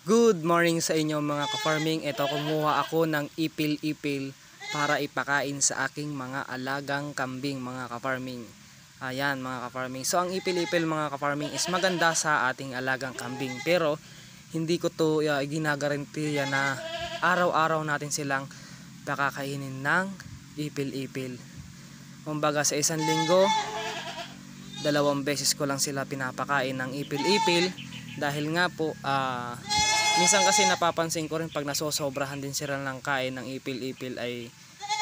Good morning sa inyo mga ka-farming. Ito kumuha ako ng ipil-ipil para ipakain sa aking mga alagang kambing mga ka-farming. Ayan mga ka-farming. So ang ipil-ipil mga ka-farming is maganda sa ating alagang kambing. Pero hindi ko to uh, ginagarantiya na araw-araw natin silang pakakainin ng ipil-ipil. Kumbaga sa isang linggo, dalawang beses ko lang sila pinapakain ng ipil-ipil dahil nga po ah, minsan kasi napapansin ko rin pag nasosobrahan din sila ng kain ng ipil-ipil ay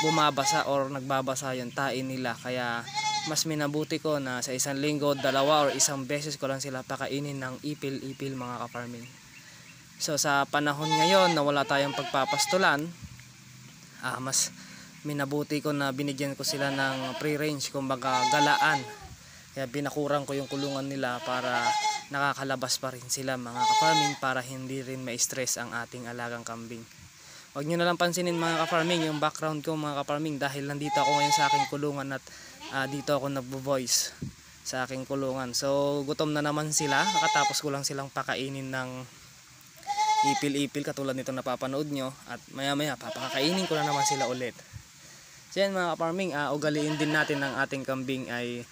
bumabasa or nagbabasa yung tain nila. Kaya mas minabuti ko na sa isang linggo dalawa or isang beses ko lang sila pakainin ng ipil-ipil mga ka-farming. So sa panahon ngayon na wala tayong pagpapastulan ah, mas minabuti ko na binigyan ko sila ng free range kumbaga galaan. Kaya binakurang ko yung kulungan nila para nakakalabas pa rin sila mga ka-farming para hindi rin ma-stress ang ating alagang kambing. Huwag nyo na lang pansinin mga ka-farming yung background ko mga ka-farming dahil nandito ako ngayon sa aking kulungan at ah, dito ako nagbo-voice sa aking kulungan. So gutom na naman sila, kakatapos ko lang silang pakainin ng ipil-ipil katulad nito napapanood nyo at maya maya papakainin ko na naman sila ulit. So yan mga ka-farming, ah, ugaliin din natin ng ating kambing ay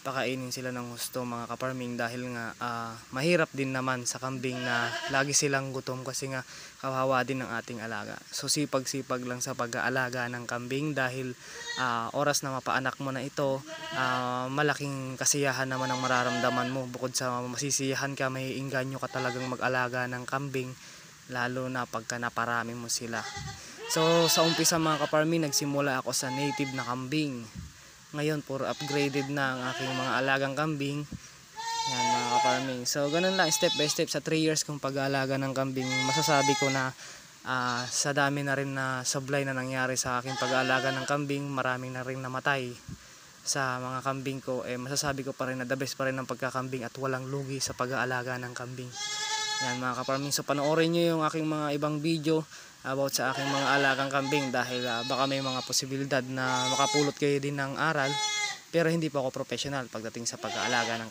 pakainin sila ng gusto mga kaparming dahil nga ah, mahirap din naman sa kambing na lagi silang gutom kasi nga kawawa din ng ating alaga. So sipag-sipag lang sa pag-aalaga ng kambing dahil ah, oras na mapaanak mo na ito, ah, malaking kasiyahan naman ang mararamdaman mo. Bukod sa masisiyahan ka, may inganyo ka talagang mag-alaga ng kambing lalo na pagka naparami mo sila. So sa umpisa mga kaparming, nagsimula ako sa native na kambing ngayon puro upgraded na ang aking mga alagang kambing. Yan mga ka-farming. So ganun lang step by step sa 3 years kong pag-aalaga ng kambing masasabi ko na ah, sa dami na rin na sablay na nangyari sa aking pag-aalaga ng kambing maraming na rin namatay sa mga kambing ko. Eh masasabi ko pa rin na the best pa rin ang pagkakambing at walang lugi sa pag-aalaga ng kambing. Yan mga ka-farming. So panoorin nyo yung aking mga ibang video about sa aking mga alagang kambing dahil ah, baka may mga posibilidad na makapulot kayo din ng aral pero hindi pa ako professional pagdating sa pag-aalaga ng